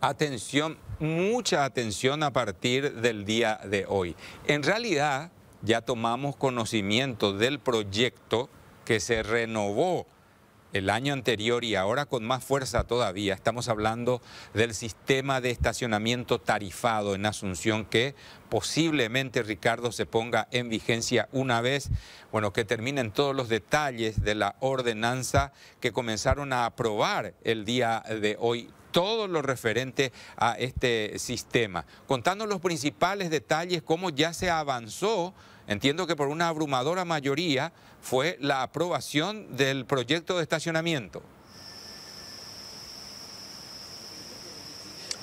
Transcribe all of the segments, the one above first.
Atención, mucha atención a partir del día de hoy. En realidad, ya tomamos conocimiento del proyecto que se renovó el año anterior y ahora con más fuerza todavía. Estamos hablando del sistema de estacionamiento tarifado en Asunción que posiblemente, Ricardo, se ponga en vigencia una vez, bueno, que terminen todos los detalles de la ordenanza que comenzaron a aprobar el día de hoy todo lo referente a este sistema, contando los principales detalles, cómo ya se avanzó Entiendo que por una abrumadora mayoría fue la aprobación del proyecto de estacionamiento.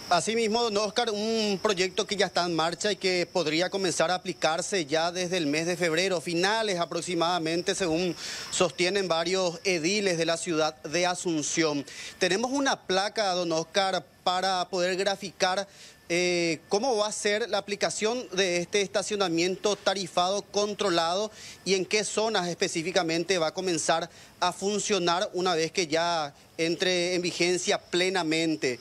Asimismo, don Oscar, un proyecto que ya está en marcha y que podría comenzar a aplicarse ya desde el mes de febrero, finales aproximadamente, según sostienen varios ediles de la ciudad de Asunción. Tenemos una placa, don Oscar, para poder graficar eh, cómo va a ser la aplicación de este estacionamiento tarifado controlado y en qué zonas específicamente va a comenzar a funcionar una vez que ya entre en vigencia plenamente.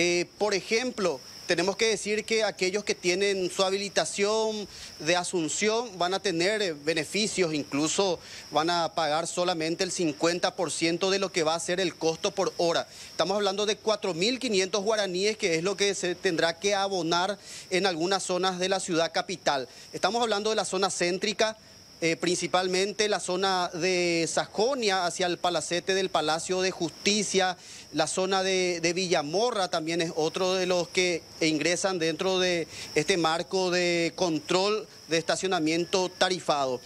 Eh, por ejemplo, tenemos que decir que aquellos que tienen su habilitación de asunción van a tener eh, beneficios, incluso van a pagar solamente el 50% de lo que va a ser el costo por hora. Estamos hablando de 4.500 guaraníes, que es lo que se tendrá que abonar en algunas zonas de la ciudad capital. Estamos hablando de la zona céntrica, eh, principalmente la zona de Sajonia hacia el palacete del Palacio de Justicia, la zona de, Villamorra también es otro de los que ingresan dentro de este marco de control de estacionamiento tarifado.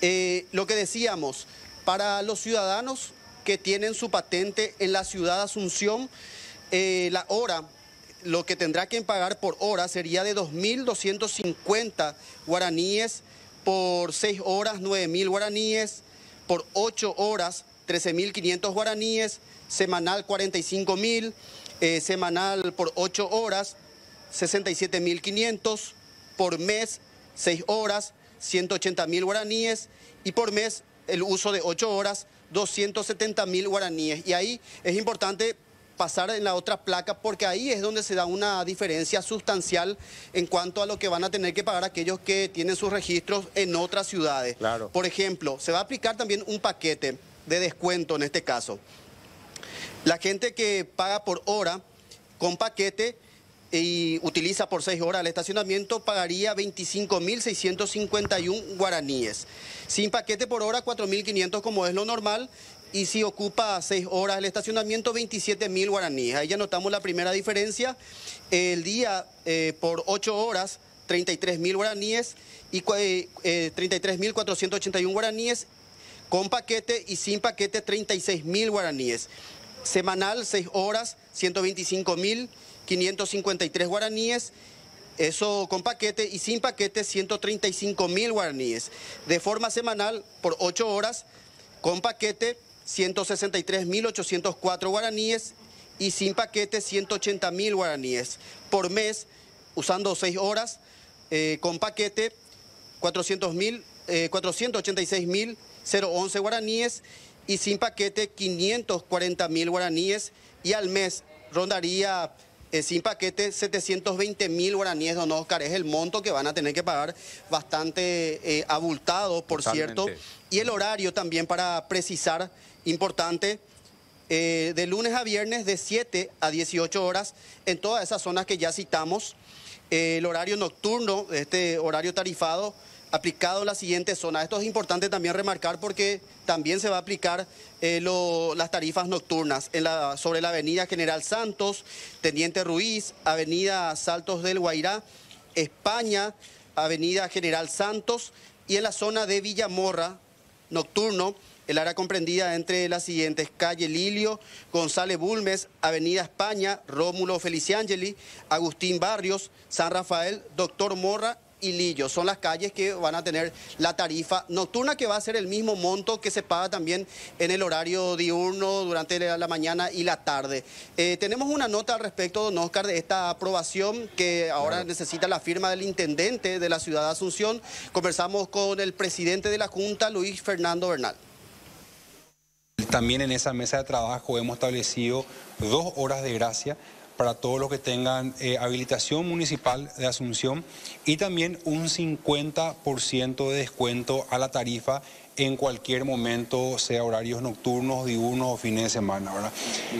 Eh, lo que decíamos, para los ciudadanos que tienen su patente en la ciudad de Asunción, eh, la hora lo que tendrá que pagar por hora sería de 2.250 guaraníes por 6 horas 9.000 guaraníes, por 8 horas 13.500 guaraníes, semanal 45.000, eh, semanal por 8 horas 67.500, por mes 6 horas 180.000 guaraníes y por mes el uso de 8 horas 270.000 guaraníes. Y ahí es importante pasar en la otra placa porque ahí es donde se da una diferencia sustancial en cuanto a lo que van a tener que pagar aquellos que tienen sus registros en otras ciudades. Claro. Por ejemplo, se va a aplicar también un paquete de descuento en este caso. La gente que paga por hora con paquete y utiliza por seis horas el estacionamiento pagaría 25.651 guaraníes. Sin paquete por hora 4.500 como es lo normal y si ocupa seis horas el estacionamiento, 27 mil guaraníes. Ahí ya notamos la primera diferencia. El día eh, por ocho horas, 33 mil guaraníes y 33 eh, mil 481 guaraníes con paquete y sin paquete 36 mil guaraníes. Semanal, seis horas, 125 mil 553 guaraníes. Eso con paquete y sin paquete 135 mil guaraníes. De forma semanal por ocho horas, con paquete 163.804 guaraníes y sin paquete 180.000 guaraníes. Por mes, usando 6 horas, eh, con paquete 400.000, eh, 486.011 guaraníes y sin paquete 540.000 guaraníes y al mes rondaría eh, sin paquete 720 mil guaraníes, don Oscar, es el monto que van a tener que pagar bastante eh, abultado, por cierto. Y el horario también para precisar, importante, eh, de lunes a viernes de 7 a 18 horas en todas esas zonas que ya citamos. el horario nocturno, este horario tarifado, aplicado la siguiente zona. Esto es importante también remarcar porque también se va a aplicar eh, las tarifas nocturnas sobre la avenida General Santos, Teniente Ruiz, avenida Saltos del Guairá, España, avenida General Santos y en la zona de Villamorra, nocturno, el área comprendida entre las siguientes calle Lilio, González Bulmes, Avenida España, Rómulo Feliciangeli, Agustín Barrios, San Rafael, Doctor Morra y Lillo. Son las calles que van a tener la tarifa nocturna que va a ser el mismo monto que se paga también en el horario diurno durante la mañana y la tarde. Eh, tenemos una nota al respecto, don Oscar, de esta aprobación que ahora necesita la firma del intendente de la ciudad de Asunción. Conversamos con el presidente de la Junta, Luis Fernando Bernal. También en esa mesa de trabajo hemos establecido dos horas de gracia para todos los que tengan eh, habilitación municipal de Asunción y también un 50% de descuento a la tarifa en cualquier momento, sea horarios nocturnos, diurnos o fines de semana, ¿verdad?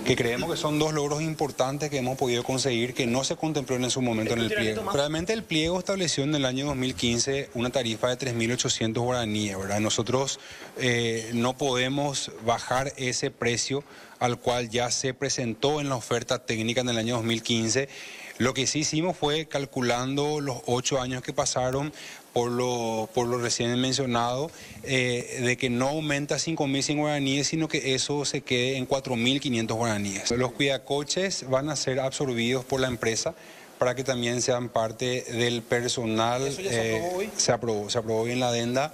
Que creemos que son dos logros importantes que hemos podido conseguir que no se contempló en su momento en el pliego. Realmente el pliego estableció en el año 2015 una tarifa de 3.800 guaraníes, ¿verdad? Nosotros eh, no podemos bajar ese precio al cual ya se presentó en la oferta técnica en el año 2015. Lo que sí hicimos fue calculando los ocho años que pasaron por lo, por lo recién mencionado, eh, de que no aumenta 5.100 guaraníes, sino que eso se quede en 4.500 guaraníes. Los cuidacoches van a ser absorbidos por la empresa para que también sean parte del personal. ¿Eso ya se aprobó hoy? Se aprobó, se aprobó hoy en la adenda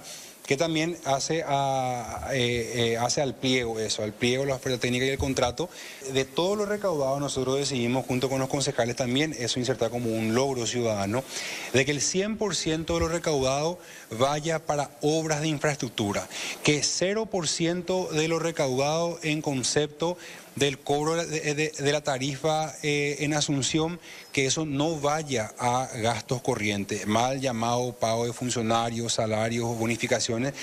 que también hace, a, eh, eh, hace al pliego eso, al pliego, la oferta técnica y el contrato. De todo lo recaudado nosotros decidimos junto con los concejales también eso insertar como un logro ciudadano, de que el 100% de lo recaudado vaya para obras de infraestructura, que 0% de lo recaudado en concepto del cobro de, la tarifa eh, en Asunción, que eso no vaya a gastos corrientes, mal llamado pago de funcionarios, salarios, bonificaciones, né?